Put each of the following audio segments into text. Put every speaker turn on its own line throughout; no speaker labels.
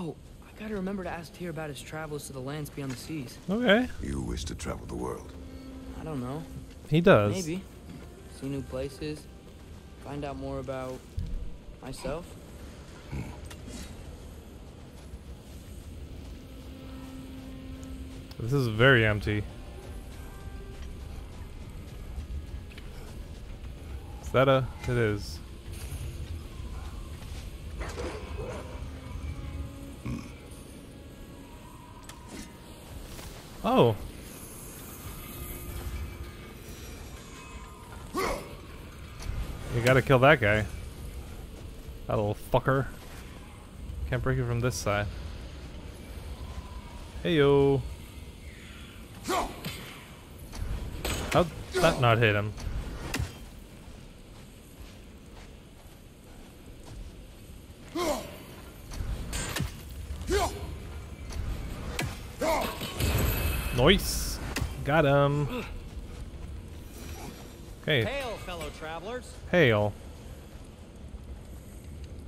Oh, I gotta remember to ask Tyr about his travels to the lands beyond the seas.
Okay.
You wish to travel the world.
I don't know.
He does.
Maybe. See new places. Find out more about myself. Hmm.
This is very empty. Is that a? It is. Oh. You gotta kill that guy. That little fucker. Can't break it from this side. Hey yo. How'd that not hit him? Nice. Got him. Okay,
Hail, fellow travelers.
hail.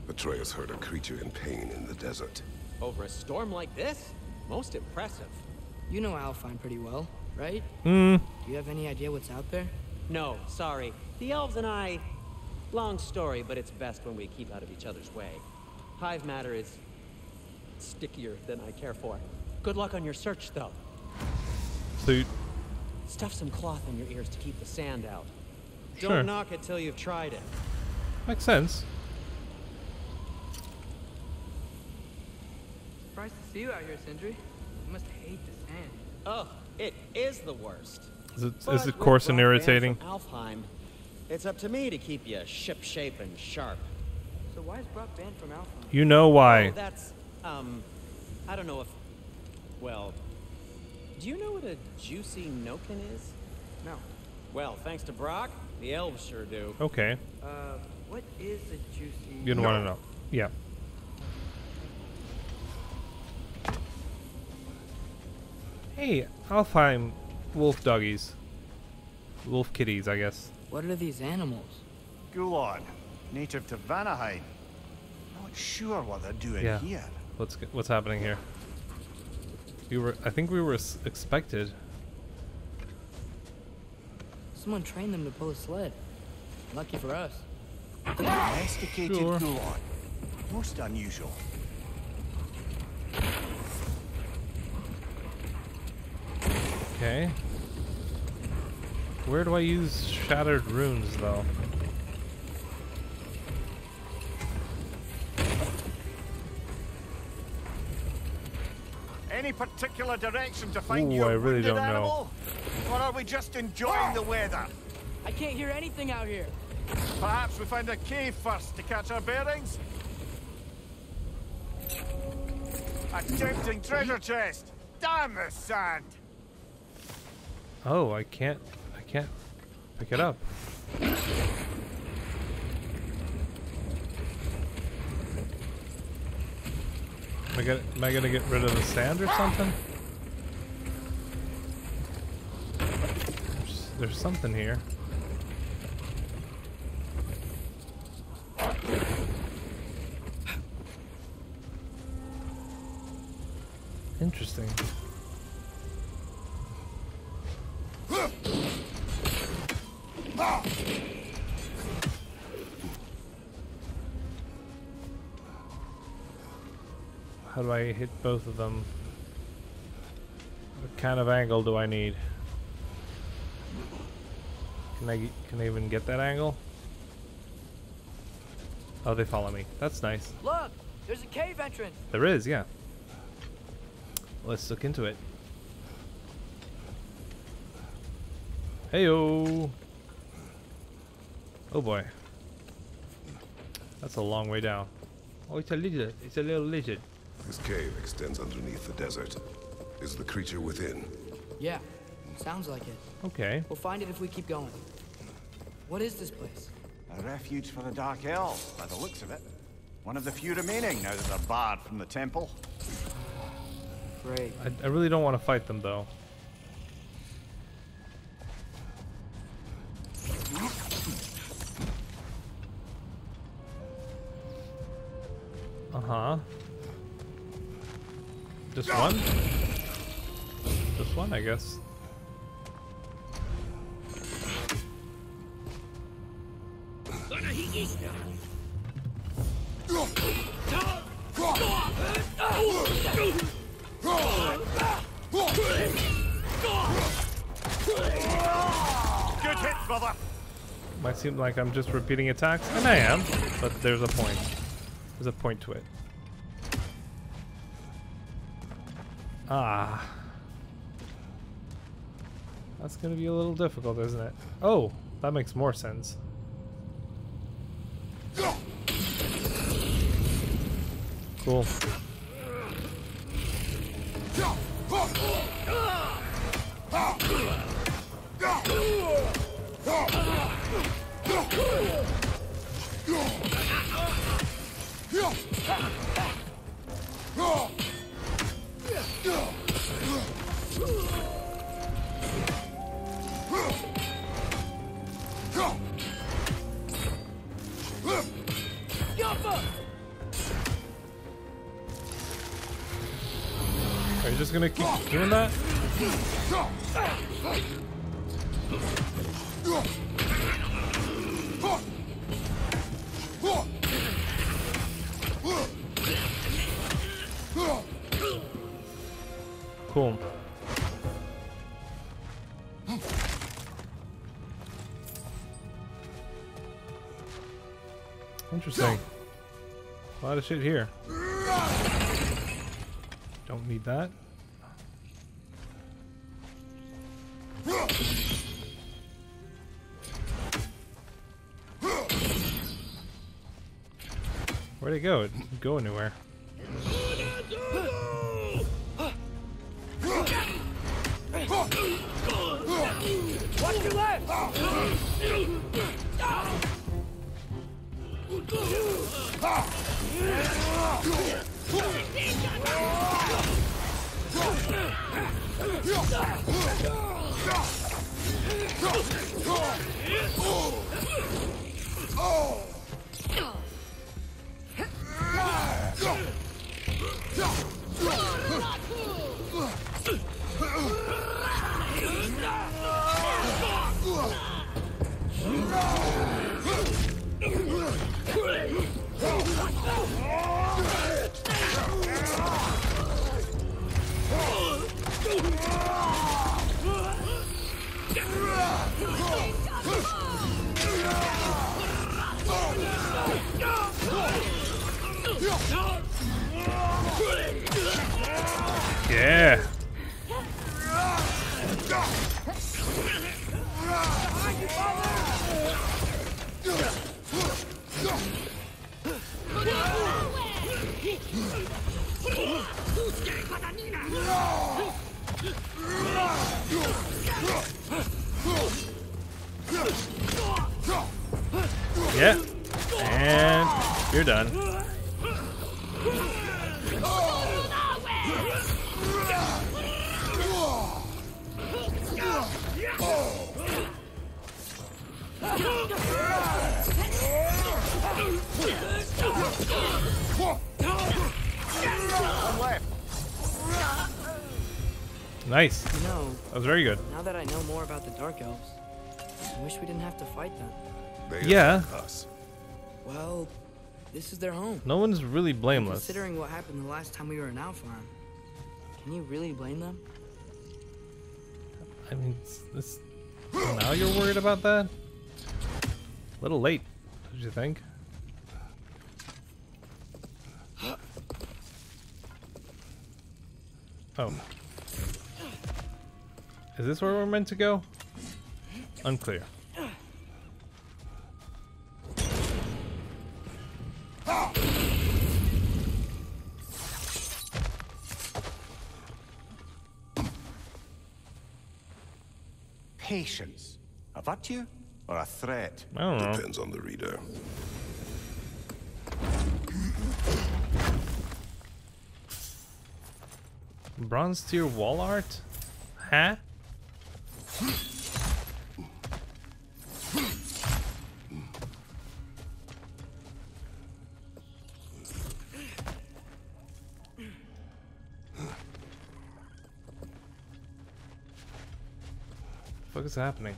Atreus heard a creature in pain in the desert.
Over a storm like this? Most impressive.
You know Alfheim pretty well, right?
Hmm.
Do you have any idea what's out there?
No, sorry. The elves and I... Long story, but it's best when we keep out of each other's way. Hive matter is... stickier than I care for. Good luck on your search, though.
So, you-
Stuff some cloth in your ears to keep the sand out.
Sure.
Don't knock it till you've tried it.
makes sense.
Surprised to see you out here, Sindri. You must hate the sand.
Oh, it is the worst.
Is it,
But
is it coarse and irritating?
from Alfheim, it's up to me to keep you ship-shape and sharp.
So why is Brok banned from Alfheim?
You know
Oh,
why.
that's, um, I don't know if, well, do you know what a juicy nokin is?
No.
Well, thanks to Brok, the elves sure do.
Okay.
Uh, what is a juicy?
You don't want to know. Yeah. Hey, Alfheim wolf doggies. Wolf kitties, I guess.
What are these animals?
Gulon, native to Vanaheim. Not sure what they're doing
Yeah.
here.
What's what's happening here? We were I think we were s- expected.
Someone trained them to pull a sled. Lucky for us.
Domesticated
Sure.
Gulon. Most unusual.
Okay. Where do I use shattered runes though?
Any particular direction to find
Ooh,
your
I really
wounded
don't know.
animal? Or are we just enjoying ah! the weather?
I can't hear anything out here.
Perhaps we find a cave first to catch our bearings? A tempting treasure chest! Damn the sand!
Oh, I can't I can't pick it up. I gonna, am I gonna get rid of the sand or something? There's, there's something here. Do I hit both of them? What kind of angle do I need? Can I can I even get that angle? Oh, they follow me. That's nice.
Look, there's a cave entrance.
There is, yeah. Let's look into it. Heyo. Oh boy. That's a long way down. Oh, it's a lizard. It's a little lizard.
This cave extends underneath the desert. Is the creature within?
Yeah, sounds like it.
Okay.
We'll find it if we keep going. What is this place?
A refuge for the Dark Elves, by the looks of it. One of the few remaining now that they're barred from the temple.
Great.
I, I really don't want to fight them though. Uh huh. Just one? Just one, I guess.
Good hit, brother.
Might seem like I'm just repeating attacks, and I am, but there's a point. There's a point to it. Ah. That's gonna be a little difficult, isn't it? Oh, that makes more sense. Cool. Doing that? Cool. Interesting. A lot of shit here. Don't need that. Where'd it go? It didn't go anywhere.
Watch your left!
Yeah.
I wish we didn't have to fight them.
They
Yeah.
us.
Well, this is their home.
No one's really blameless.
Considering what happened the last time we were in Alfheim, can you really blame them?
I mean, this. Now you're worried about that? A little late, don't you think? Oh. Is this where we're meant to go? Unclear.
Patience. A virtue or a threat?
I don't know.
Depends on the reader.
Bronze tier wall art? Huh? Happening?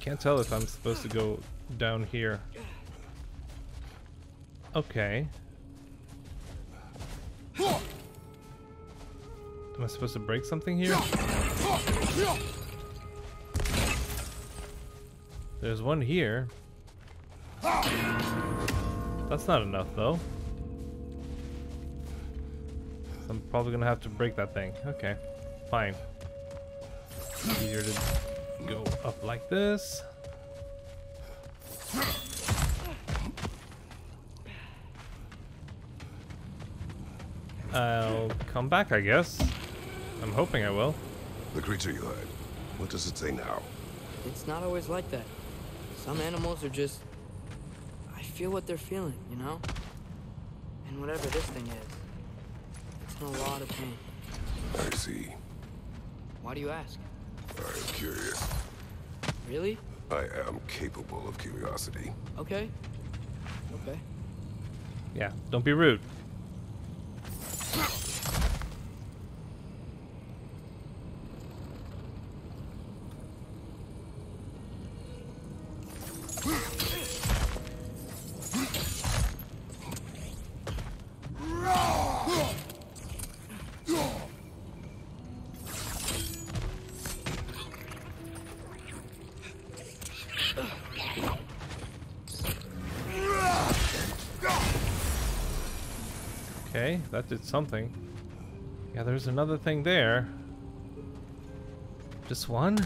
Can't tell if I'm supposed to go down here. Okay. Am I supposed to break something here? There's one here. That's not enough though. So I'm probably gonna have to break that thing. Okay, fine. Easier to go up like this. I'll come back, I guess. I'm hoping I will.
The creature you heard. What does it say now?
It's not always like that. Some animals are just. I feel what they're feeling, you know? And whatever this thing is, it's in a lot of pain.
I see.
Why do you ask?
I am curious.
Really?
I am capable of curiosity.
Okay. Okay.
Yeah, don't be rude. That did something. Yeah, there's another thing there. Just one?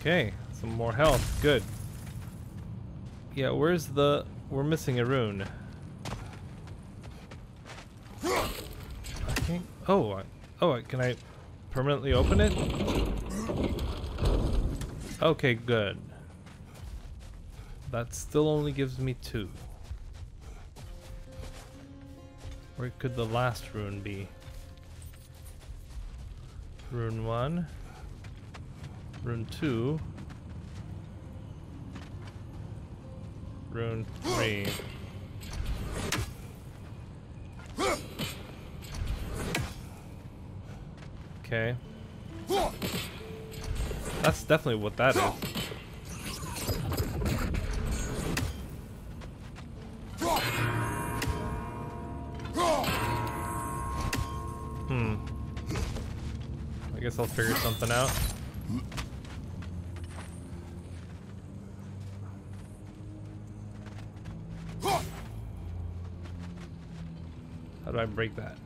Okay, some more health. Good. Yeah, where's the... We're missing a rune. I can't... Oh, I- oh, can I permanently open it? Okay, good. That still only gives me two. Where could the last rune be? Rune 1. Rune 2. Rune 3. Okay. That's definitely what that is. Hmm. I guess I'll figure something out. How do I break that?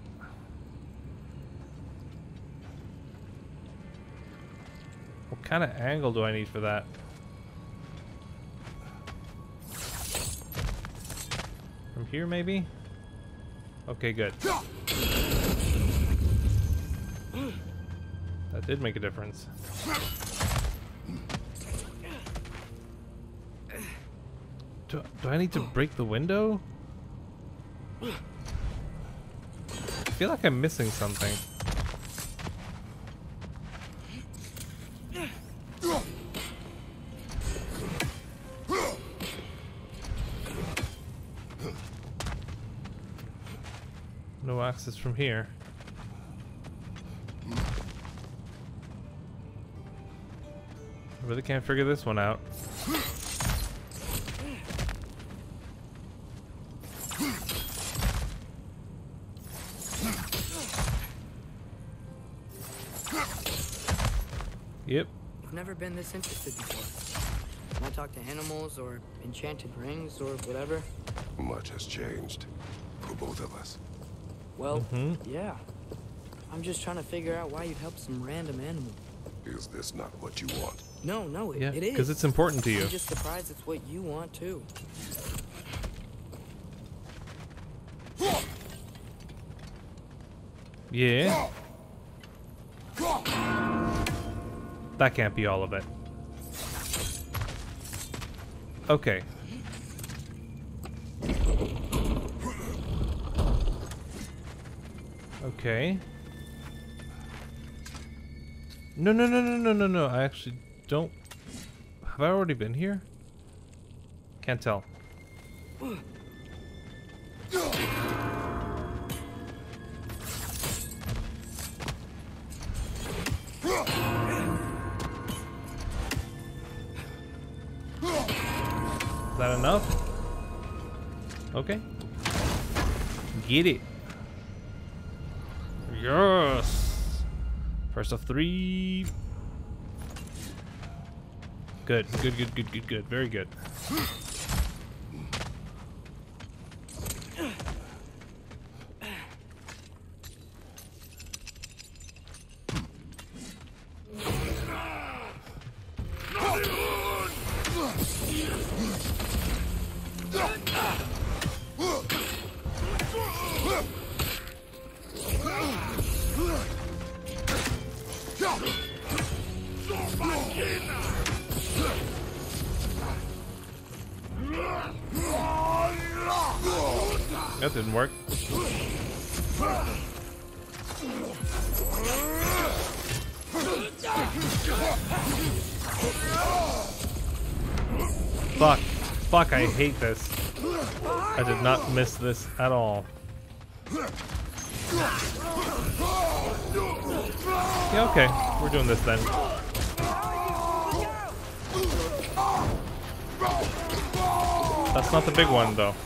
What kind of angle do I need for that? From here, maybe? Okay, good. That did make a difference. Do, do I need to break the window? I feel like I'm missing something. No access from here. I really can't figure this one out. Yep.
I've never been this interested before. When I talk to animals or enchanted rings or whatever,
Much has changed. For both of us.
well,
Mhm.
yeah. I'm just trying to figure out why you'd help some random animal.
Is this not what you want?
No, no, it,
Yeah,
it is.
because it's important to you.
I'm just surprised it's what you want too.
Yeah. That can't be all of it. Okay. Okay. No, no, no, no, no, no, no. I actually don't. Have I already been here? Can't tell. Is that enough? Okay. Get it. First of three. Good, good, good, good, good, good. Very good. I hate this. I did not miss this at all. Yeah, okay. We're doing this then. That's not the big one, though.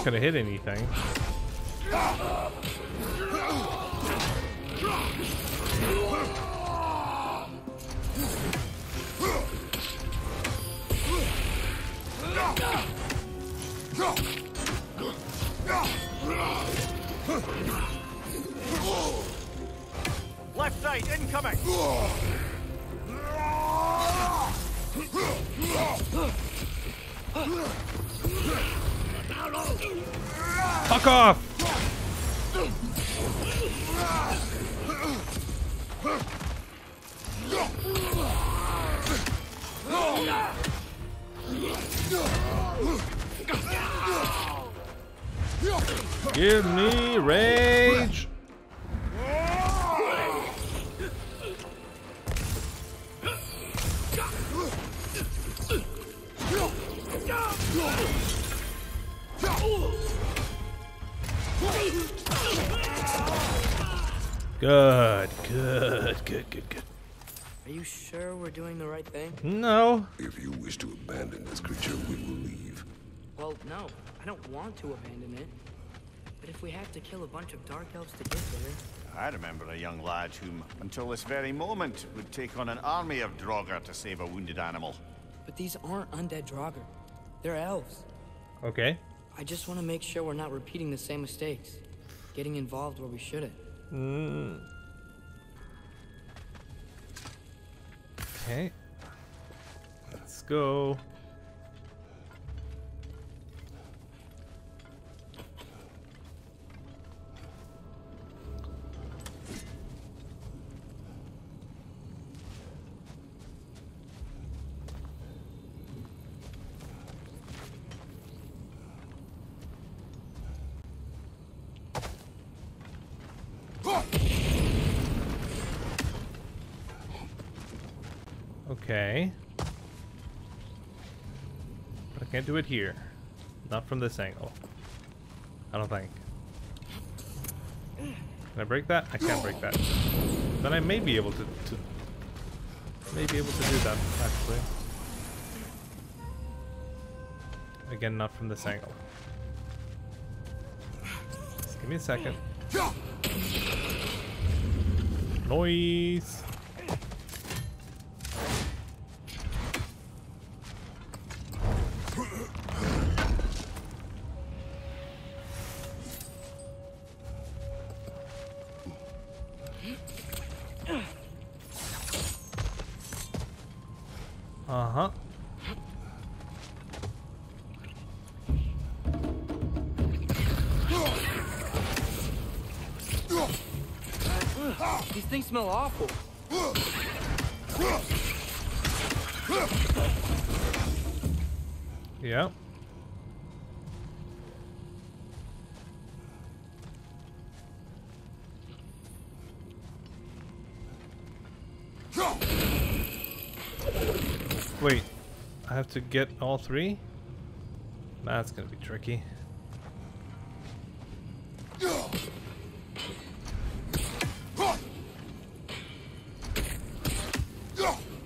Not gonna hit anything. Give me rage! Good, good, good, good, good.
Are you sure we're doing the right thing?
No.
If you wish to abandon this creature, we will leave.
Well, no. I don't want to abandon it. But if we have to kill a bunch of dark elves to get there,
I remember a young lad whom, until this very moment, would take on an army of Draugr to save a wounded animal.
but these aren't undead Draugr. They're elves.
Okay.
I just want to make sure we're not repeating the same mistakes. Getting involved where we shouldn't.
Mm. Okay. Let's go. Okay. But I can't do it here. Not from this angle. I don't think. Can I break that? I can't break that. Then I may be able to, to may be able to do that, actually. Again, not from this angle. Just give me a second. Noise! Uh-huh.
These things smell awful.
Yeah. Have to get all three? That's gonna be tricky.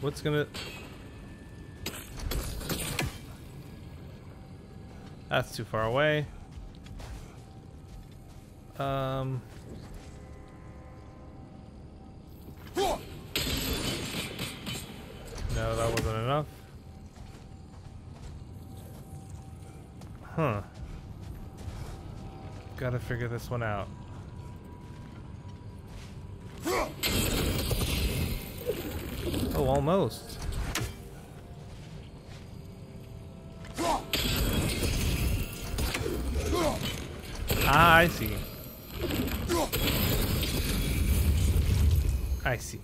What's gonna... That's too far away. Um... figure this one out. Oh, almost. Ah, I see. I see.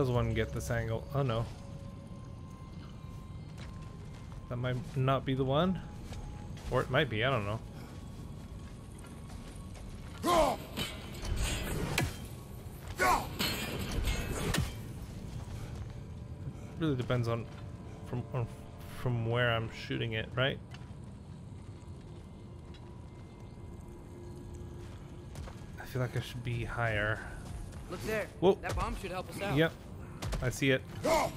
Does one get this angle? Oh no. That might not be the one. Or it might be, I don't know. really depends on from on, from where I'm shooting it, right? I feel like I should be higher.
Look there.
Whoa.
That bomb should help us out.
Yep. I see it.
It's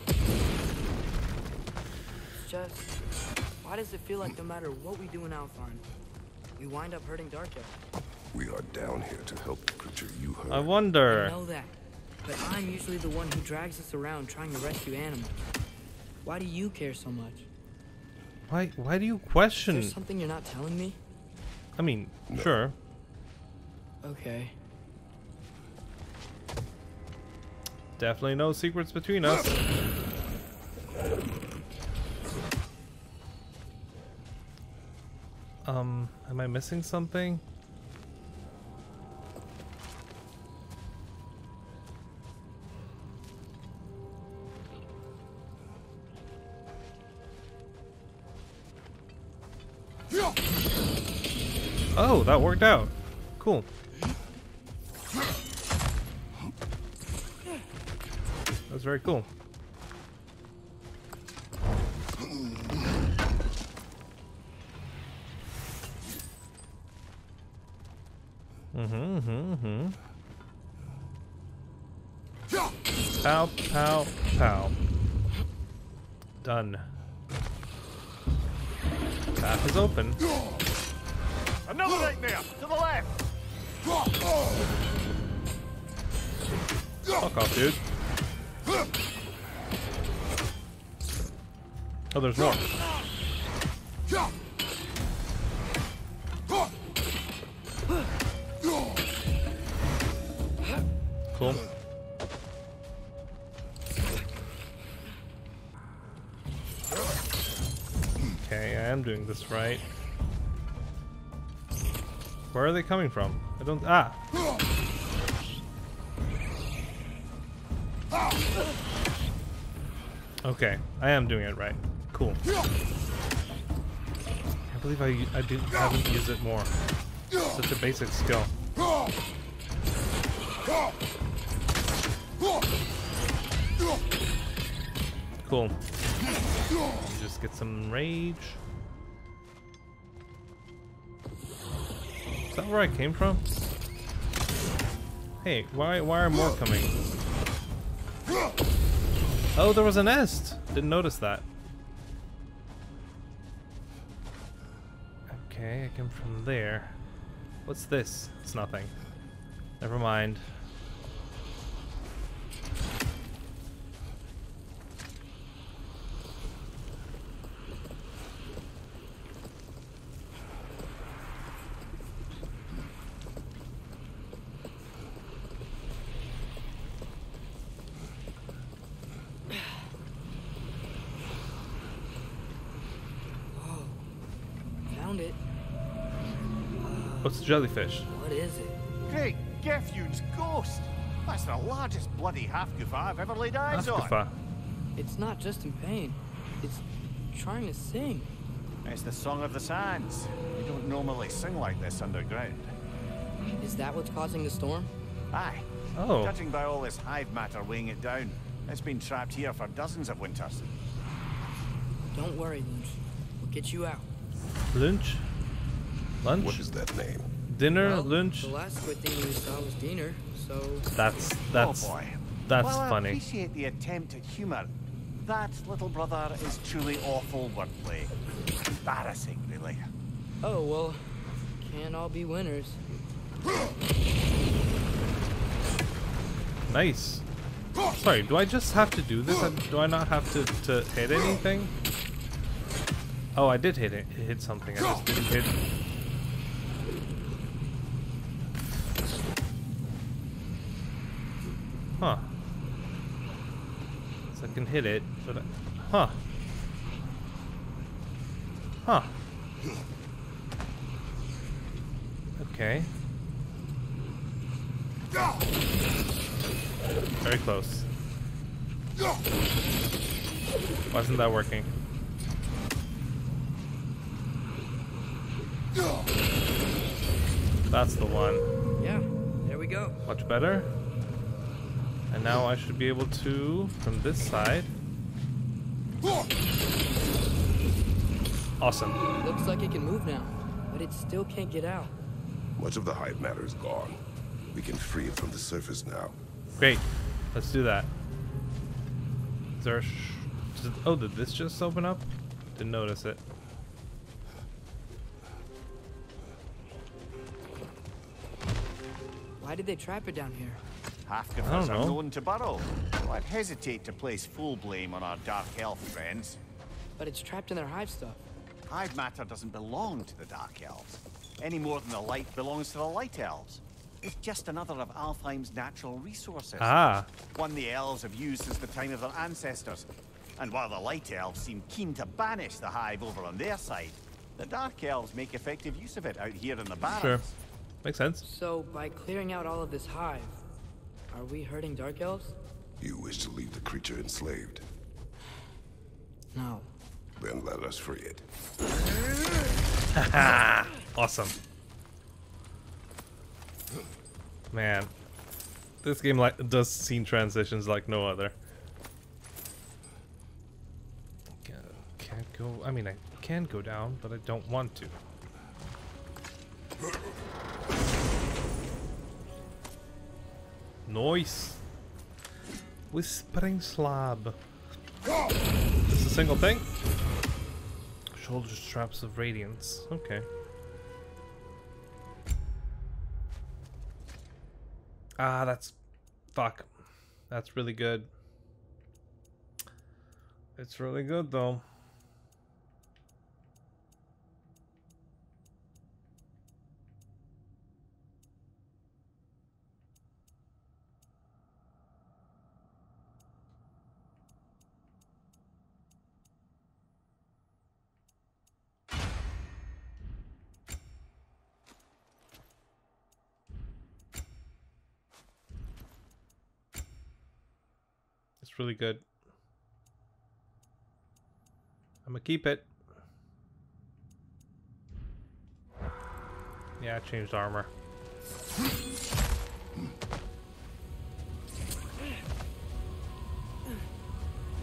just, why does it feel like no matter what we do in Alfheim, we wind up hurting Darko?
We are down here to help the creature you hurt.
I wonder.
I
wonder.
know that, but I'm usually the one who drags us around trying to rescue animals. Why do you care so much?
Why why do you
Is
question?
there something you're not telling me?
I mean, sure.
Okay.
Definitely no secrets between us. Um, am I missing something? Oh, that worked out. Cool. That's very cool. Mm-hmm, mm-hmm, mm-hmm. Pow, pow, pow. Done. Path is open.
Another nightmare! To the left!
Fuck off, dude. Oh, there's more. Cool. Okay, I am doing this right. Where are they coming from? I don't. Ah! Okay, I am doing it right. Cool. I believe I I didn't haven't used it more. Such a basic skill. Cool. Just get some rage. Is that where I came from? Hey, why why are more coming? Oh, there was a nest. Didn't notice that. Okay, I come from there. What's this? It's nothing. Never mind.
Found it.
What's the jellyfish?
What is it?
Great Gefud's ghost! That's the largest bloody Hafgufa I've ever laid eyes on.
It's not just in pain. It's trying to sing.
It's the Song of the Sands. You don't normally sing like this underground.
Is that what's causing the storm?
Aye.
Oh,
Judging by all this hive matter weighing it down, it's been trapped here for dozens of winters.
Don't worry, Lynch. We'll get you out.
Lynch? Lunch?
What is that name?
Dinner?
Well,
lunch?
The last good thing we saw was Diener, so
That's that's
oh boy.
that's
While I appreciate the attempt at humour. That little brother is truly awful wordplay. Embarrassing, really.
Oh well, can't all be winners.
Nice. Sorry, do I just have to do this? Do I not have to, to hit anything? Oh, I did hit it. Hit something. I just didn't hit. Huh. So I can hit it, I, huh. Huh. Okay. Very close. Why isn't that working? That's the one.
Yeah, there we go.
Much better. And now I should be able to, from this side. Awesome.
Looks like it can move now, but it still can't get out.
Much of the hive matter is gone. We can free it from the surface now.
Great. Let's do that. Is there a sh does it- oh, did this just open up? Didn't notice it.
Why did they trap it down here?
Hafgufas
I
are
know.
known to burrow, so I'd hesitate to place full blame on our dark elf friends.
But it's trapped in their hive stuff.
Hive matter doesn't belong to the Dark Elves, any more than the light belongs to the Light Elves. It's just another of Alfheim's natural resources.
Ah,
One the elves have used since the time of their ancestors. And while the Light Elves seem keen to banish the Hive over on their side, the Dark Elves make effective use of it out here in the Barrens.
sure. Makes sense.
So by clearing out all of this hive, are we hurting dark elves?
You wish to leave the creature enslaved.
No.
Then let us free it.
Awesome. Man, this game like does scene transitions like no other. Ca- Can't go. I mean, I can go down, but I don't want to. Nice. Whispering slab. Just a single thing. Shoulder straps of radiance. Okay. Ah, that's fuck. That's really good. It's really good though. It's good. I'm gonna keep it. Yeah, I changed armor.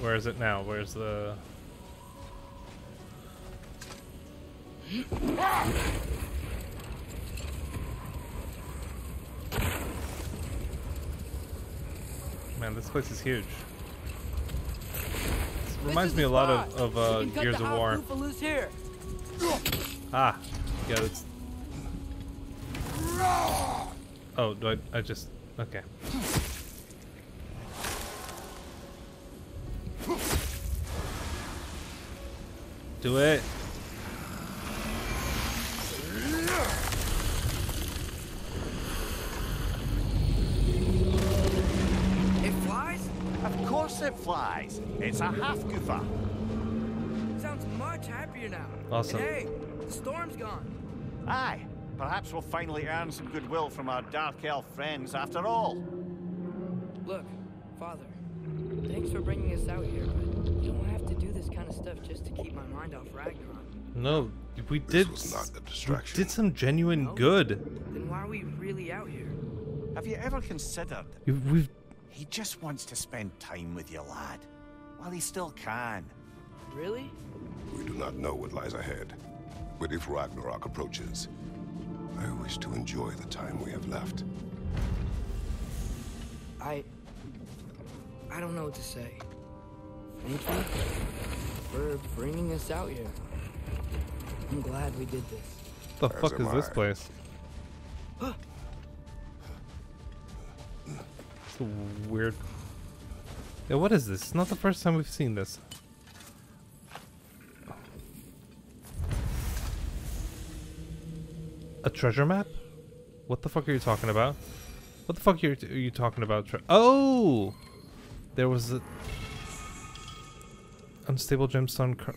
Where is it now? Where's the... Man, this place is huge. Reminds me a lot of, of uh, Gears of War. Ah, yeah, that's. Oh, do I? I just. Okay. Do. It
flies?
Of course it flies. It's a half goofer.
Sounds much happier now.
Awesome.
And hey, the storm's gone.
Aye, perhaps we'll finally earn some goodwill from our dark elf friends after all.
Look, Father, thanks for bringing us out here, but you don't have to do this kind of stuff just to keep my mind off Ragnarok.
No, we
This
did.
was not a
we did some genuine
No?
good.
Then why are we really out here?
Have you ever considered
We've.
he just wants to spend time with you, lad? While he still can.
Really?
We do not know what lies ahead. But if Ragnarok approaches, I wish to enjoy the time we have left.
I. I don't know what to say. Thank you for bringing us out here. I'm glad we did this.
The
As
fuck
am
is this place? It's a weird. Yeah, what is this? It's not the first time we've seen this. A treasure map? What the fuck are you talking about? What the fuck are you, are you talking about? Oh! There was a... Unstable gemstone cra-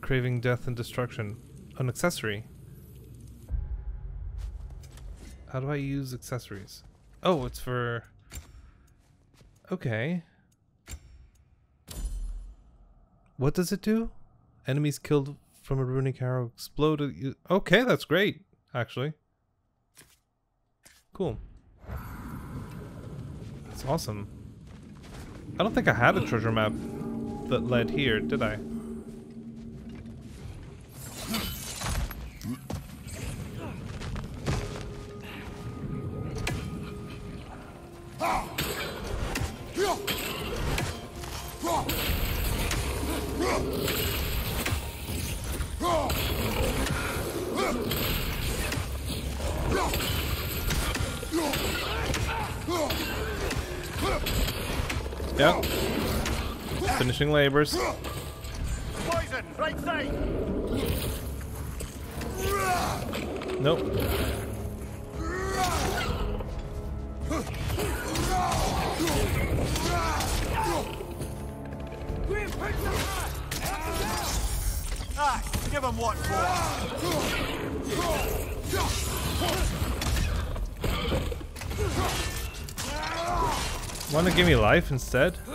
craving death and destruction. An accessory. How do I use accessories? Oh, it's for... Okay. What does it do? Enemies killed from a runic arrow explode. Okay, that's great, actually. Cool. That's awesome. I don't think I had a treasure map that led here, did I? Yep. Finishing labors.
Poison, right side!
Nope.
Aye, give him what for.
Want to give me life instead?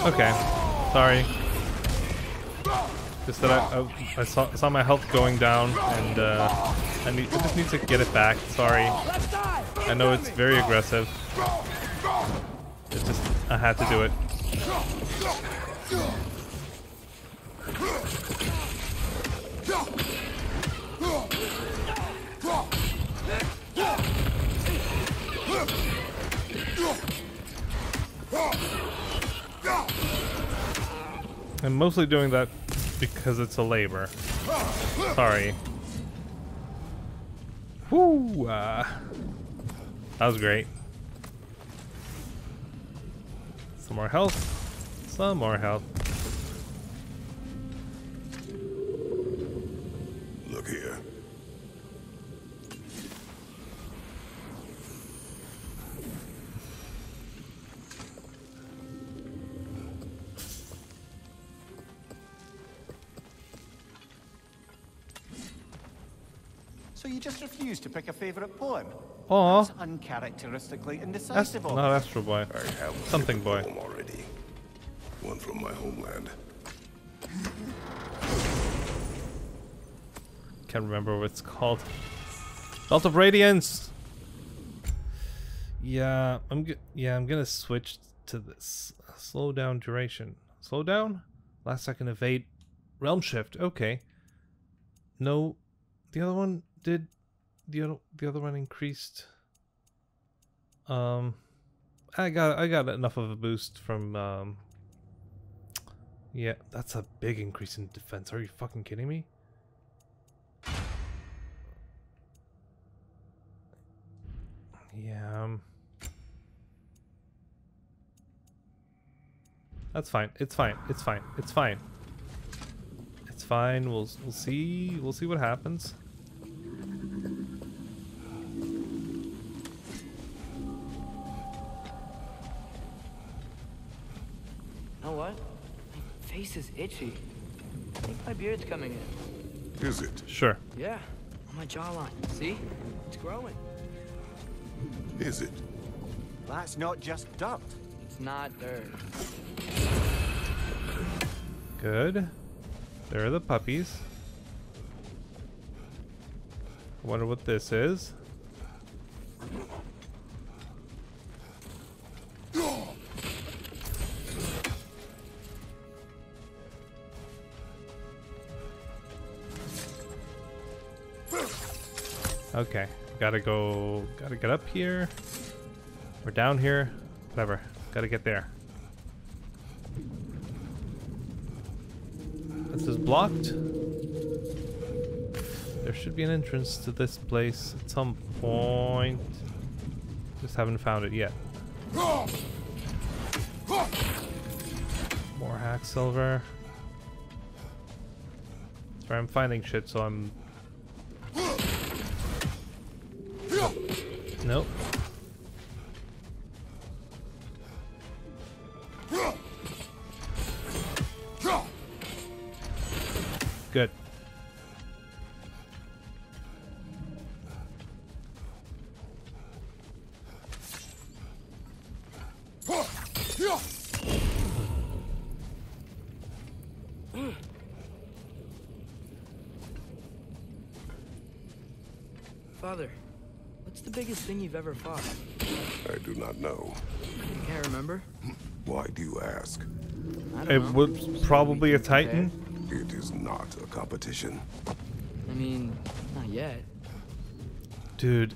Okay, sorry. Just that I, I, I saw, saw my health going down, and uh, I, need, I just need to get it back. Sorry. I know it's very aggressive. It's just I had to do it. I'm mostly doing that because it's a labor. Sorry. Whoo! Uh, that was great. Some more health. Some more health.
You to pick a favourite poem?
Aw,
That's uncharacteristically indecisive. of
not
you.
Astro Boy.
I have
Something
favorite
boy.
poem already. One from my homeland.
Can't remember what it's called. Belt of Radiance! Yeah, I'm yeah, I'm gonna switch to this. Slow down duration. Slow down? Last second evade. Realm shift. Okay. No, the other one did. The other the other one increased. Um, I got I got enough of a boost from. Um, yeah, that's a big increase in defense. Are you fucking kidding me? Yeah. Um, that's fine. It's fine. It's fine. It's fine. It's fine. We'll we'll see. We'll see what happens.
Face is itchy. I think my beard's coming in.
Is it?
Sure.
Yeah, on my jawline. See? It's growing.
Is it?
That's not just dirt.
It's not dirt.
Good. There are the puppies. I wonder what this is. Gotta go, gotta get up here. We're down here. Whatever, gotta get there. This is blocked. There should be an entrance to this place at some point. Just haven't found it yet. More hack silver. Sorry, I'm finding shit, so I'm.
Thing you've ever fought?
I do not know.
You can't remember?
Why do you ask?
It
know.
was probably a
we can compare.
titan.
It is not a competition.
I mean, not yet.
Dude,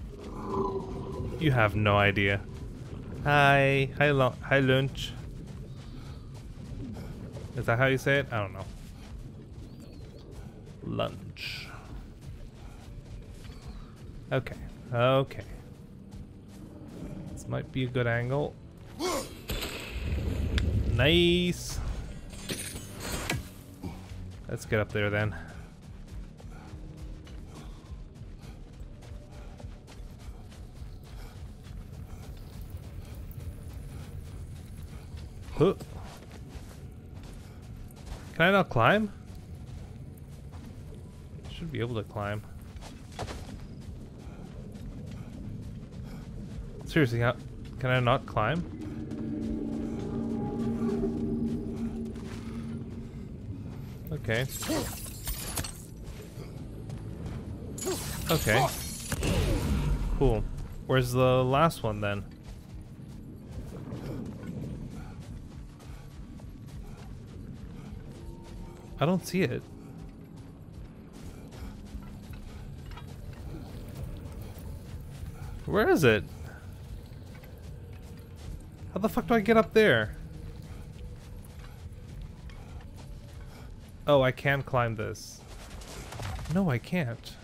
you have no idea. Hi, hi, hi, lunch. Is that how you say it? I don't know. Lunch. Okay, okay. Might be a good angle. Nice. Let's get up there then. Huh. Can I not climb? Should be able to climb. Seriously, how can I not climb? Okay. Okay. Cool. Where's the last one then? I don't see it. Where is it? How the fuck do I get up there? Oh, I can climb this. No, I can't.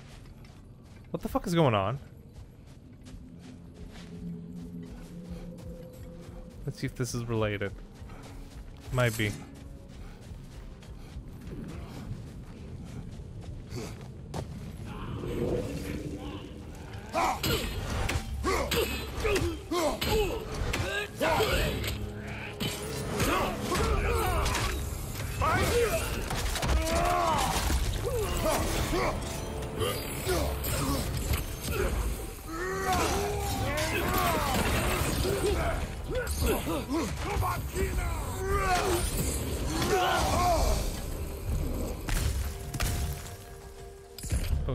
What the fuck is going on? Let's see if this is related. Might be.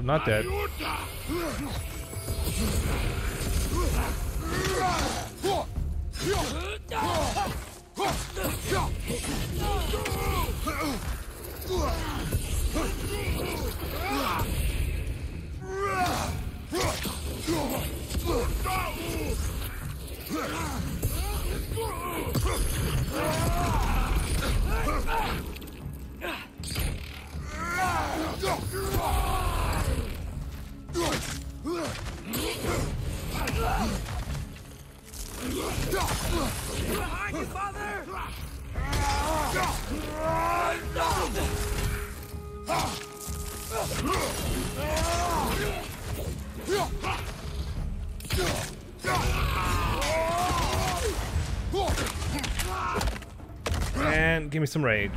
Not dead. Give me some rage.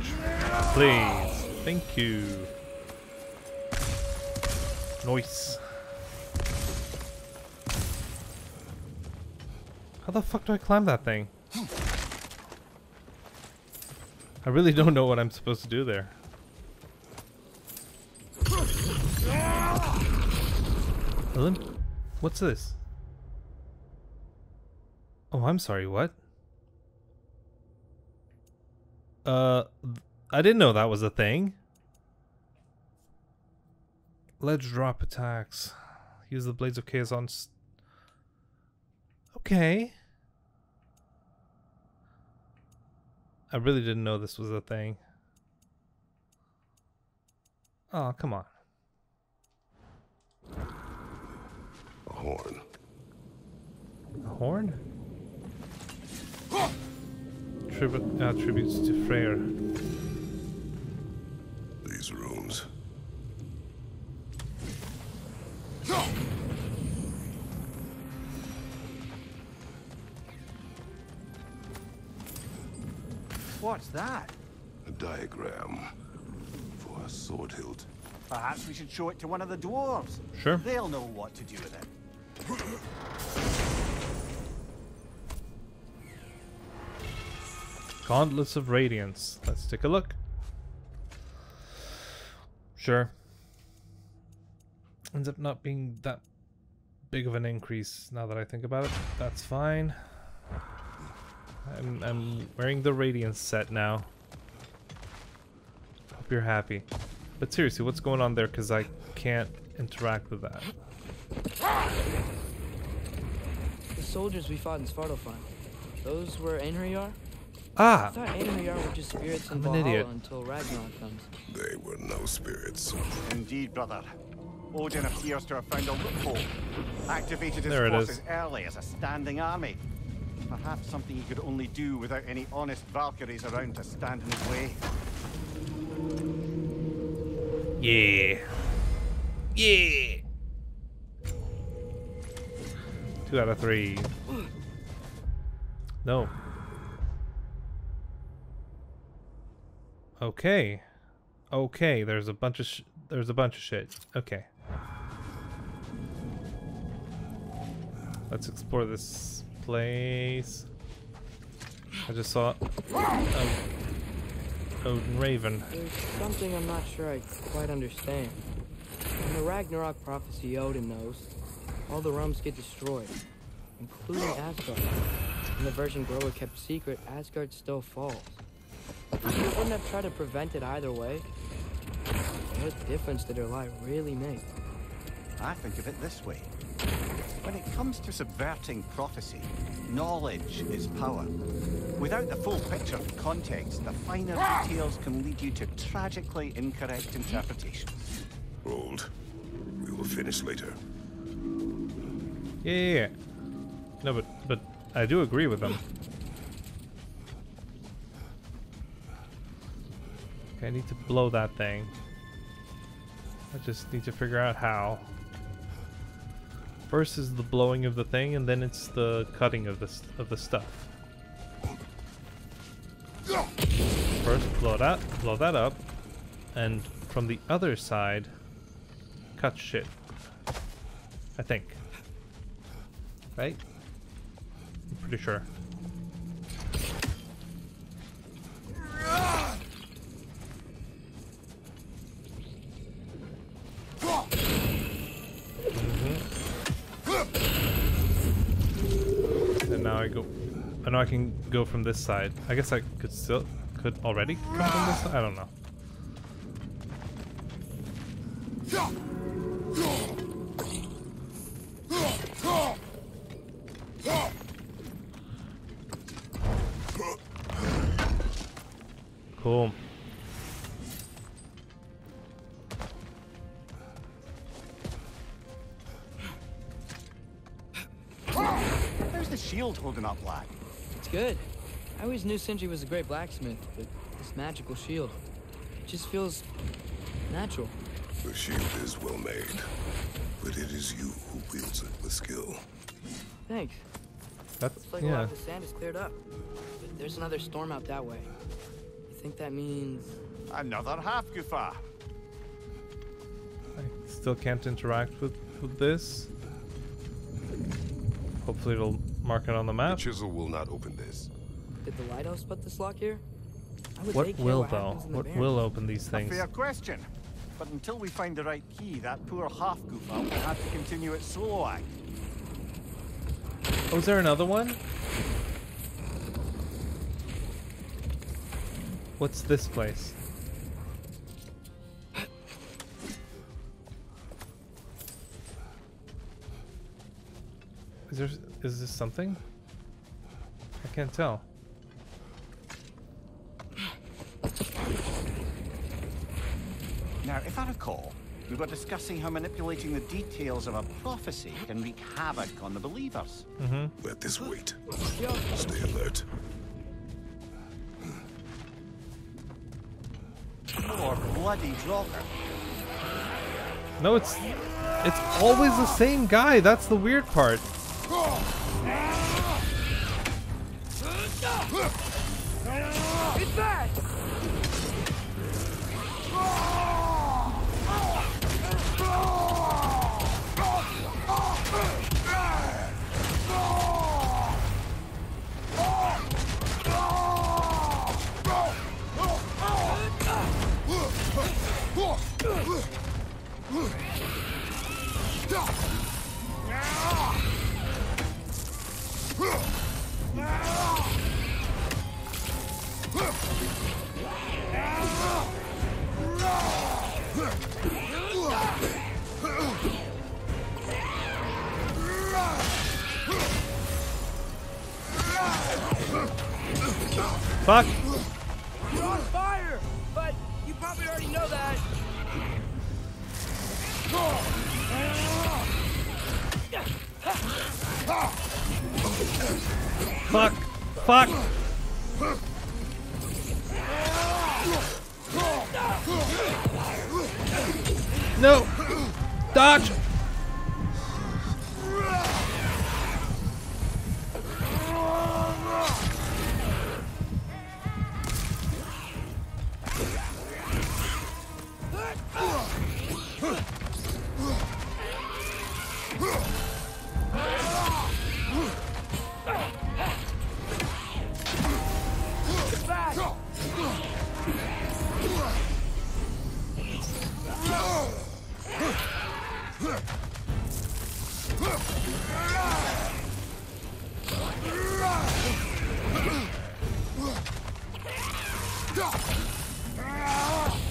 Please. Thank you. Nice. How the fuck do I climb that thing? I really don't know what I'm supposed to do there. What's this? Oh, I'm sorry, what? Uh, I didn't know that was a thing. Ledge drop attacks. Use the Blades of Chaos on... Okay. I really didn't know this was a thing. Oh, come on.
A horn.
A horn? Tribute, uh, tributes to Freyr.
These runes.
What's that?
A diagram for a sword hilt.
Perhaps we should show it to one of the dwarves.
Sure.
They'll know what to do with it.
Gauntlets of Radiance. Let's take a look. Sure. Ends up not being that big of an increase now that I think about it. That's fine. I'm, I'm wearing the Radiance set now. Hope you're happy. But seriously, what's going on there? Because I can't interact with that.
The soldiers we fought in Svartalfheim, those were Einherjar? I
Ah!
thought Einherjar were just spirits in
I'm an
Valhalla
idiot.
until Ragnarok comes.
They were no spirits.
Indeed, brother. Odin appears to have found a loophole. Activated his
There
forces
is.
early as a standing army. Perhaps something he could only do without any honest Valkyries around to stand in his way.
Yeah. Yeah. Two out of three. No. Okay. Okay, there's a bunch of there's a bunch of shit. Okay. Let's explore this place. I just saw um, Odin Raven.
There's something I'm not sure I quite understand. In the Ragnarok prophecy Odin knows, all the realms get destroyed, including Asgard. In the version Groa kept secret, Asgard still falls. You wouldn't have tried to prevent it either way. What difference did her lie really make?
I think of it this way. When it comes to subverting prophecy, knowledge is power. Without the full picture and context, the finer ah! details can lead you to tragically incorrect interpretations.
Hold. We will finish later.
Yeah, yeah, yeah. No, but but I do agree with them. Okay, I need to blow that thing. I just need to figure out how. First is the blowing of the thing, and then it's the cutting of the of the stuff. First, blow that, blow that up, and from the other side, cut shit. I think. Right? I'm pretty sure. I I can go from this side. I guess I could still could already come from this side. I don't know. Cool.
How's the shield holding up, lad?
It's good. I always knew Sindri was a great blacksmith, but this magical shield it just feels natural.
The shield is well made, but it is you who wields it with skill.
Thanks.
That's
Looks like a lot of the sand is cleared up. But there's another storm out that way. You think that means
Another Hafgufa.
I still can't interact with with this. Hopefully it'll mark it on the
The
map.
chisel will not open this.
did the lighthouse put this lock here? I would
What will
what
though?
happens in the
What
Barrens.
will open these things?
A
things?
fair question. But until we find the right key, that poor Hafgufa will have to continue its solo act.
Oh, is there another one? What's this place? Is there is this something? I can't tell.
Now, if I recall, we were discussing how manipulating the details of a prophecy can wreak havoc on the believers. Mm-hmm.
Let this wait. Stay alert.
Or bloody Draugr.
No, it's it's always the same guy. That's the weird part.
It's back!
Fuck.
You're on fire! But you probably already know that.
Fuck. Fuck.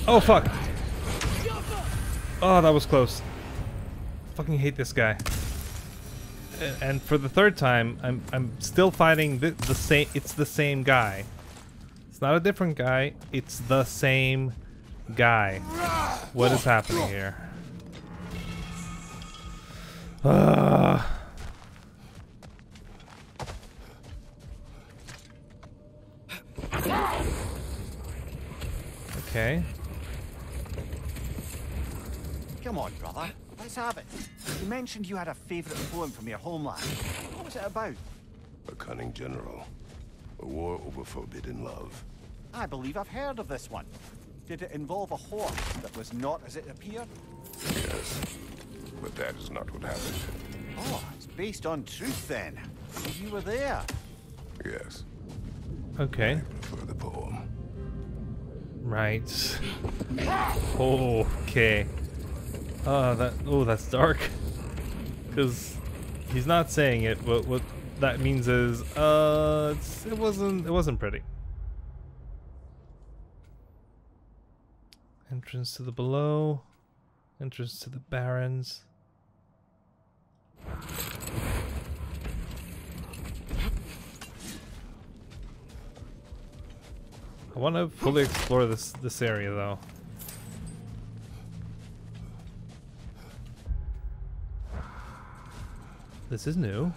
Oh fuck. Oh, that was close. Fucking hate this guy. And for the third time, I'm I'm still fighting the, the same. It's the same guy. It's not a different guy. It's the same guy. What is happening here? Ah. Okay.
Come on, brother. Let's have it. You mentioned you had a favourite poem from your homeland. What was it about?
A cunning general. A war over forbidden love.
I believe I've heard of this one. Did it involve a horse that was not as it appeared?
Yes. But that is not what happened.
Oh, it's based on truth then. You were there.
Yes.
Okay.
For the poem.
Right. Okay. Uh, that. Oh, that's dark. Because he's not saying it, but what that means is uh it wasn't it wasn't pretty. Entrance to the below. Entrance to the barrens. I want to fully explore this this area though. This is new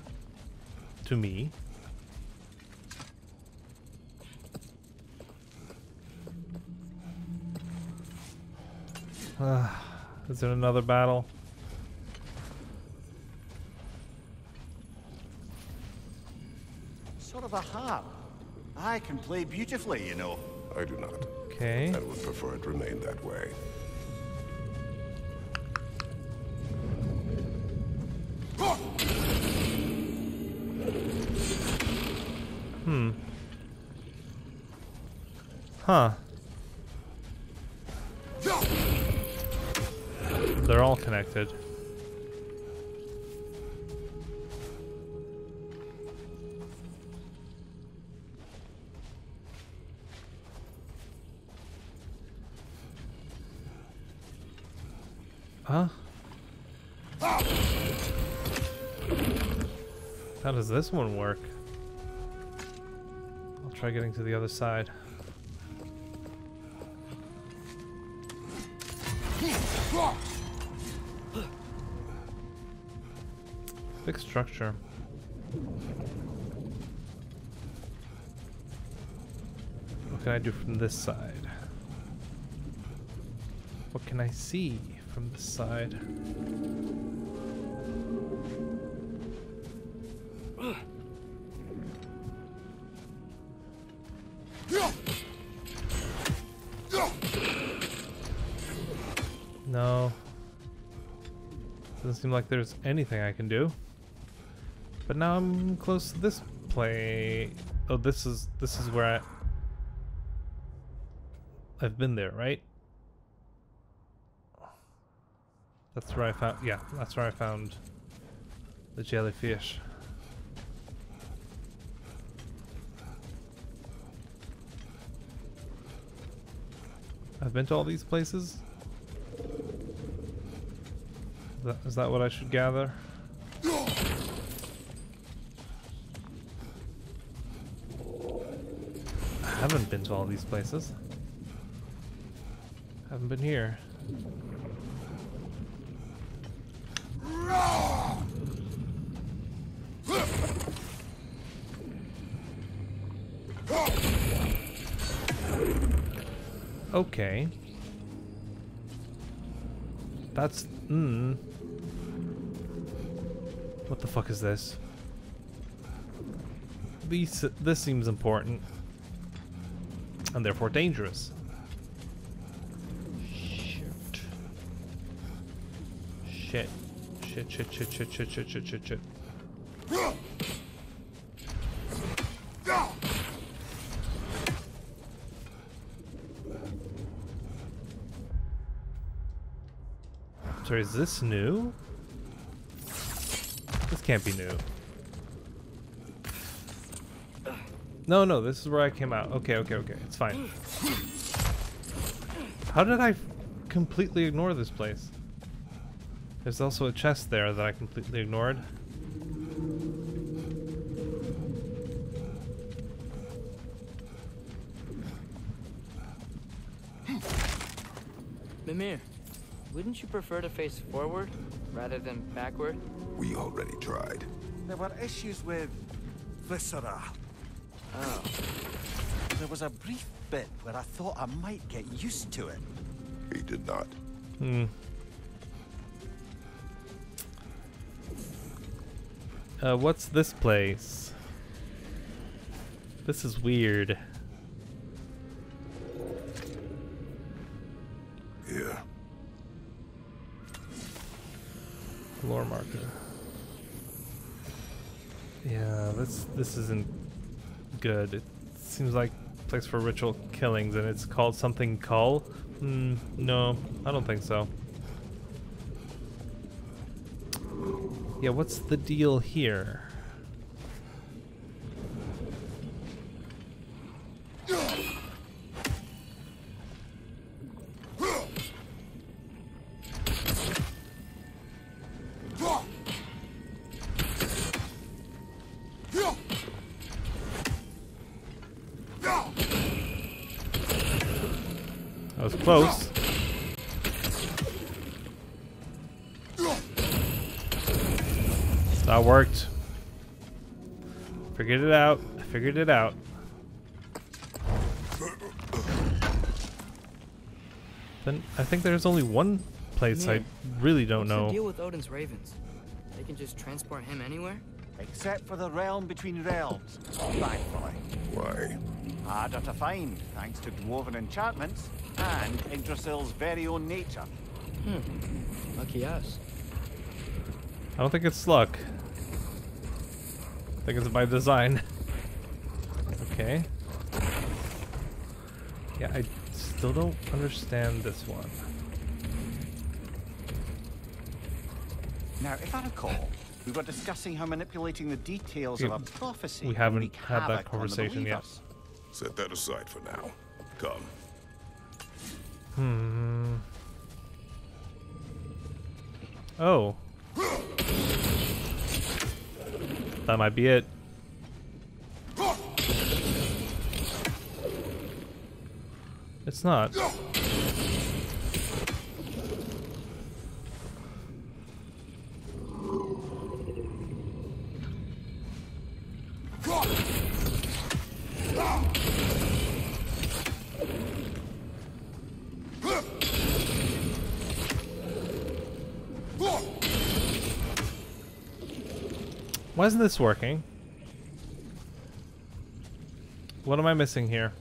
to me. Uh, is it another battle?
Sort of a harp. I can play beautifully, you know.
I do not,
Okay.
and would prefer it remain that way.
Hmm. Huh. They're all connected. Huh? How does this one work? Try getting to the other side. Big structure. What can I do from this side? What can I see from this side? Seem like there's anything I can do. But now I'm close to this play. Oh, this is this is where I I've been there, right? That's where I found yeah, that's where I found the jellyfish. I've been to all these places. Is that, is that what I should gather? I haven't been to all these places. Haven't been here. Okay. That's mm. What the fuck is this? These this seems important and therefore dangerous. Shit. Shit. Shit, shit, shit, shit, shit, shit, shit, shit, Sorry, is this new? This can't be new. No, no, this is where I came out. Okay, okay, okay. It's fine. How did I completely ignore this place? There's also a chest there that I completely ignored.
Mimir, wouldn't you prefer to face forward rather than backward?
We already tried.
There were issues with viscera.
Oh,
There was a brief bit where I thought I might get used to it.
He did not.
Hmm. Uh, what's this place? This is weird. This isn't good. It seems like place for ritual killings, and it's called something Cull. Hmm. No, I don't think so. Yeah, what's the deal here? That worked. Figured it out. I figured it out. Then I think there's only one place I really don't
What's the
know.
deal with Odin's ravens? They can just transport him anywhere?
Except for the realm between realms. Thankfully.
Why?
Harder to find, thanks to dwarven enchantments and Yggdrasil's very own nature. Hmm.
Lucky us.
I don't think it's luck. I think it's by design. okay. Yeah, I still don't understand this one.
Now, if I recall, we were discussing how manipulating the details
Yeah,
of a prophecy
we haven't had that
havoc on
conversation yet.
believers.
Set that aside for now. Come.
Hmm. Oh. That might be it. It's not. Why isn't this working? What am I missing here?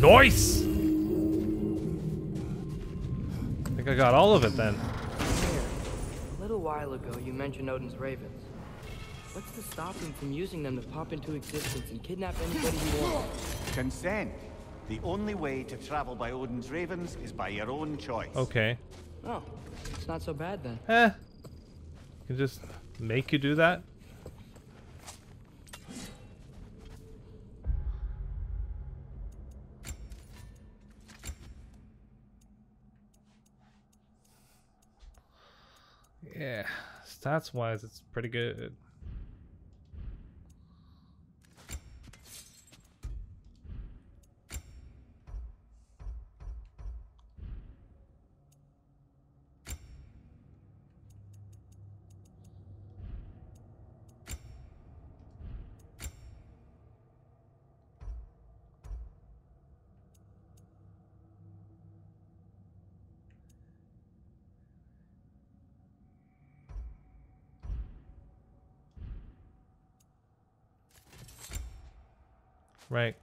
Nice! I think I got all of it then.
A little while ago you mentioned Odin's ravens. What's to stop him from using them to pop into existence and kidnap anybody he wants?
Consent. The only way to travel by Odin's ravens is by your own choice.
Okay.
Oh, it's not so bad then.
Eh. Can just make you do that? Yeah, stats wise, it's pretty good. Right.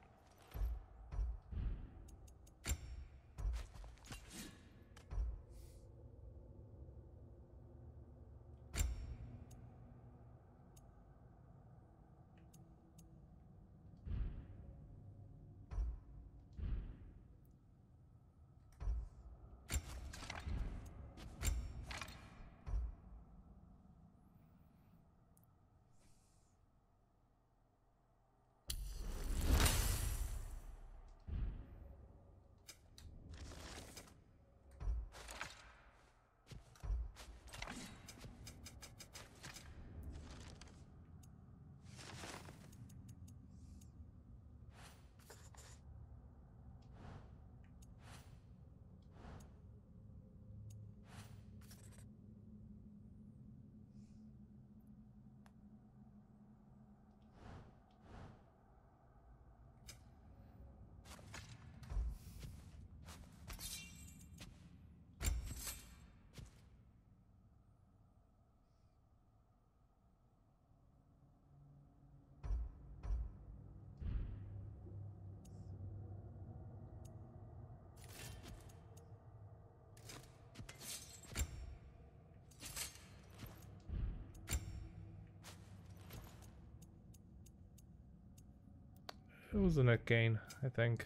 It was a gain, I think.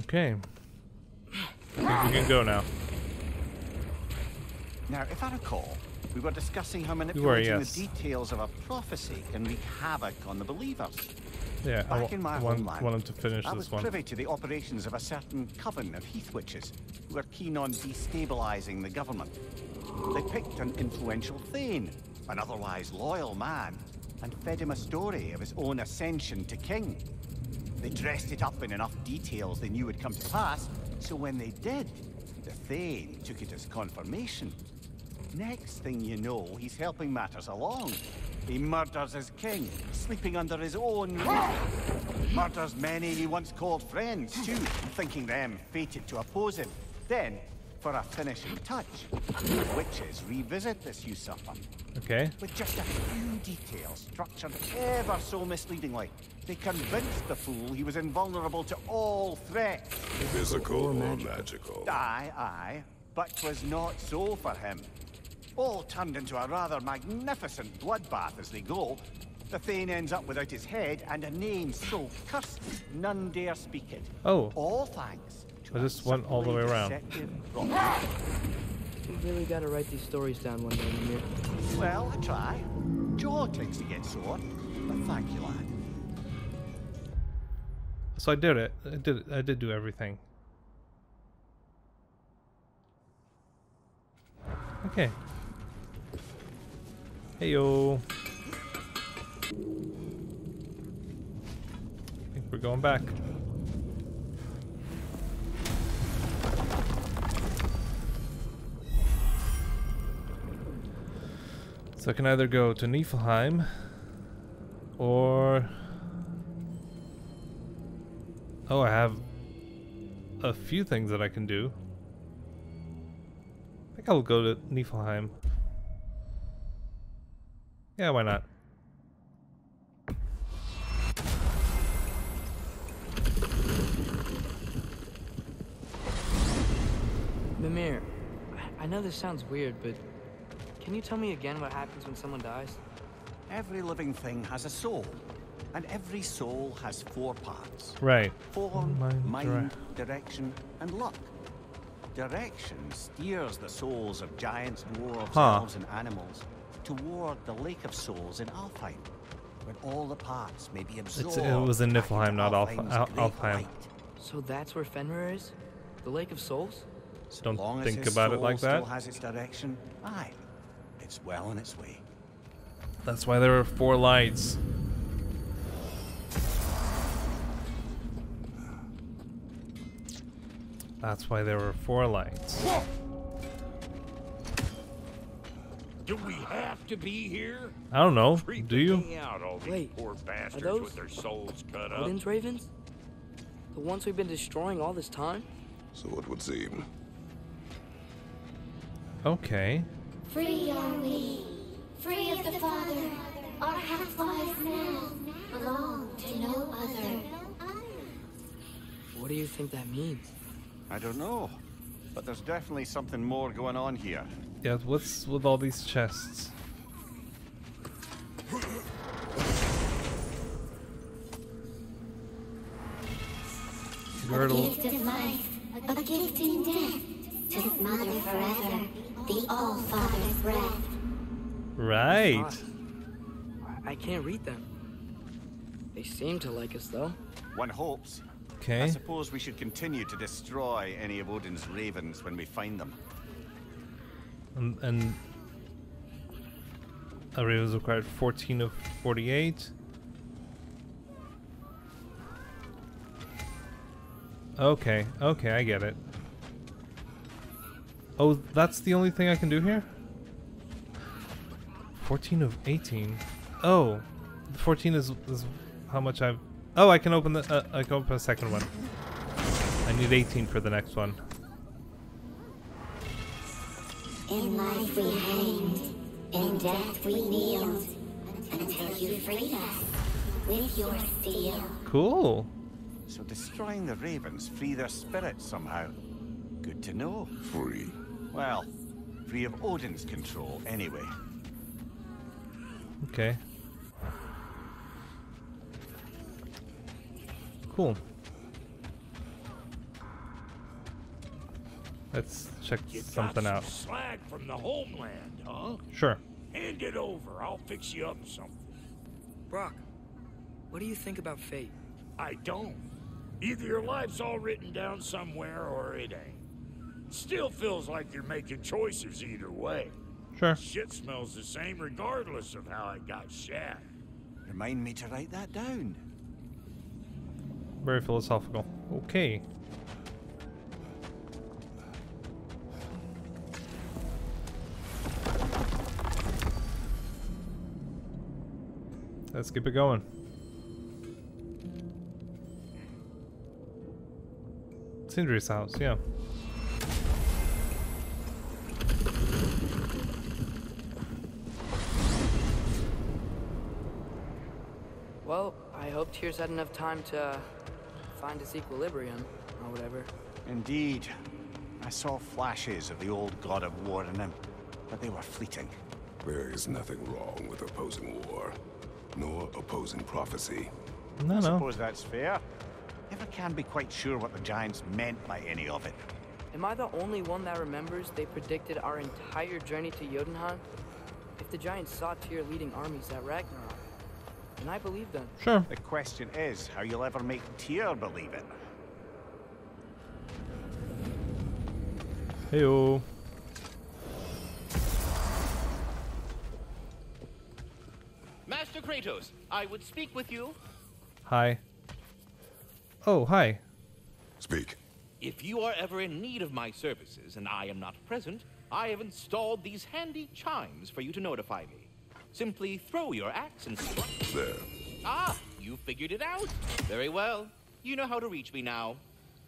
Okay. I think we can go now.
Now, if I recall, we were discussing how
were,
manipulating
yes.
the details of a prophecy can wreak havoc on the believers.
Yeah, I
Back in my
wa- want,
homeland,
want to finish
I was
this one.
privy to the operations of a certain coven of heath witches who were keen on destabilizing the government. They picked an influential Thane, an otherwise loyal man, and fed him a story of his own ascension to king. They dressed it up in enough details they knew would come to pass, so when they did, the Thane took it as confirmation. Next thing you know, he's helping matters along. He murders his king, sleeping under his own roof. Murders many he once called friends, too, thinking them fated to oppose him. Then, for a finishing touch, the witches revisit this usurper.
Okay.
With just a few details structured ever so misleadingly, they convinced the fool he was invulnerable to all threats.
Physical or magical?
Aye, aye, but 'twas not so for him. All turned into a rather magnificent bloodbath as they go. The Thane ends up without his head and a name so cursed none dare speak it.
Oh.
All thanks to
I
a
just went all the way around.
deceptive rock.
You really gotta write these stories down one day, Mimir.
Well, I try. Jaw tends to get sore, but thank you, lad.
So I did it. I did. I did do everything. Okay. Hey yo. I think we're going back. So I can either go to Niflheim or Oh, I have a few things that I can do. I think I'll go to Niflheim. Yeah, why not?
Mimir, I- I know this sounds weird, but can you tell me again what happens when someone dies?
Every living thing has a soul, and every soul has four parts.
Right.
Form,
Mind,
mind, direction, and luck. Direction steers the souls of giants, dwarves,
Huh.
elves, and animals toward the Lake of Souls in Alfheim, where all the parts may be absorbed.
it was in Niflheim, not Alf-
Alfheim's
Al- Alfheim.
light.
So that's where Fenrir is? The Lake of Souls?
So
Don't
long as
think
his
about it like that.
Still has its direction. Aye, it's well on its way.
That's why there are four lights. That's why there were four lights.
Do we have to be here?
I don't know.
Freaking
Do you?
out, all these
Wait,
poor bastards
those
with their souls cut up.
Odin's ravens? The ones we've been destroying all this time?
So it would seem.
Okay.
Free are we, free of the Father. Our half-lives now belong to no other.
What do you think that means?
I don't know, but there's definitely something more going on here.
Yeah, what's with all these chests?
A
Girdle.
gift of life, a gift in death, to the Mother forever, the All-Father's breath.
Right.
I can't read them. They seem to like us, though.
One hopes.
Okay.
I suppose we should continue to destroy any of Odin's ravens when we find them.
And, and a raven required 14 of 48. Okay, okay, I get it. Oh, that's the only thing I can do here? 14 of 18. Oh, 14 is, is how much I've... Oh, I can open the... Uh, I can open a second one. I need 18 for the next one.
In life we hanged, in death we kneeled, until you freed us with your steel.
Cool.
So destroying the ravens free their spirits somehow. Good to know.
Free.
Well, free of Odin's control anyway.
Okay. Cool. Let's check
You got
something
some
out.
slag from the homeland, huh?
Sure.
Hand it over. I'll fix you up something.
Brok, what do you think about fate?
I don't. Either your life's all written down somewhere or it ain't. Still feels like you're making choices either way.
Sure.
Shit smells the same regardless of how I got shot.
Remind me to write that down.
Very philosophical. Okay. Let's keep it going. Sindri's house, yeah.
Well, I hope Tyr's had enough time to find its equilibrium, or whatever.
Indeed. I saw flashes of the old god of war in him, but they were fleeting.
There is nothing wrong with opposing war, nor opposing prophecy.
No, no.
Suppose that's fair. Never can be quite sure what the giants meant by any of it.
Am I the only one that remembers they predicted our entire journey to Jotunheim? If the giants saw Tyr leading armies at Ragnarok, and I believed them.
Sure.
The question is how you'll ever make Tyr believe it.
Heyo.
Master Kratos, I would speak with you.
Hi. Oh, hi.
Speak.
If you are ever in need of my services and I am not present, I have installed these handy chimes for you to notify me. Simply throw your axe and strike.
There.
Ah, you figured it out. Very well. You know how to reach me now.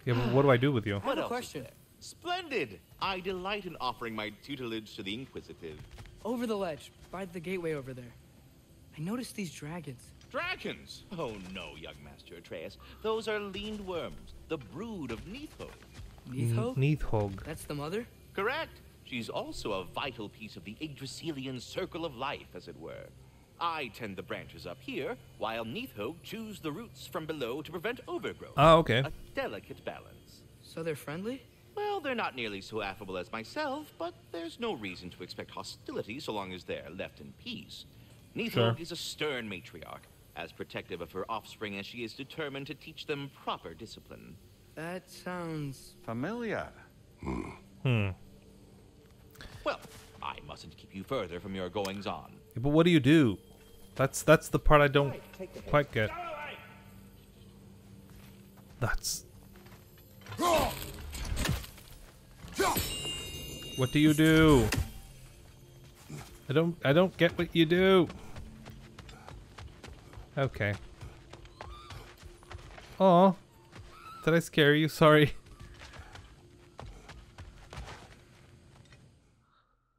Yeah, but what do I do with you?
What
a
else
question.
Splendid. I delight in offering my tutelage to the Inquisitive.
Over the ledge, by the gateway over there. I noticed these dragons.
Dragons! Oh no, young Master Atreus. Those are Lindwyrms, the brood of Nidhogg.
Nidhogg?
Nidhogg.
That's the mother?
Correct. She's also a vital piece of the Yggdrasilian circle of life, as it were. I tend the branches up here, while Nidhogg chews the roots from below to prevent overgrowth.
Oh, okay.
A delicate balance.
So they're friendly?
Well, they're not nearly so affable as myself, but there's no reason to expect hostility so long as they're left in peace. Nidhogg
Sure.
is a stern matriarch, as protective of her offspring as she is determined to teach them proper discipline.
That sounds.
Familiar.
Hmm.
Well, I mustn't keep you further from your goings on.
Yeah, but what do you do? That's that's the part I don't quite get. That's. What do you do? I don't I don't get what you do. Okay. Oh, did I scare you? Sorry.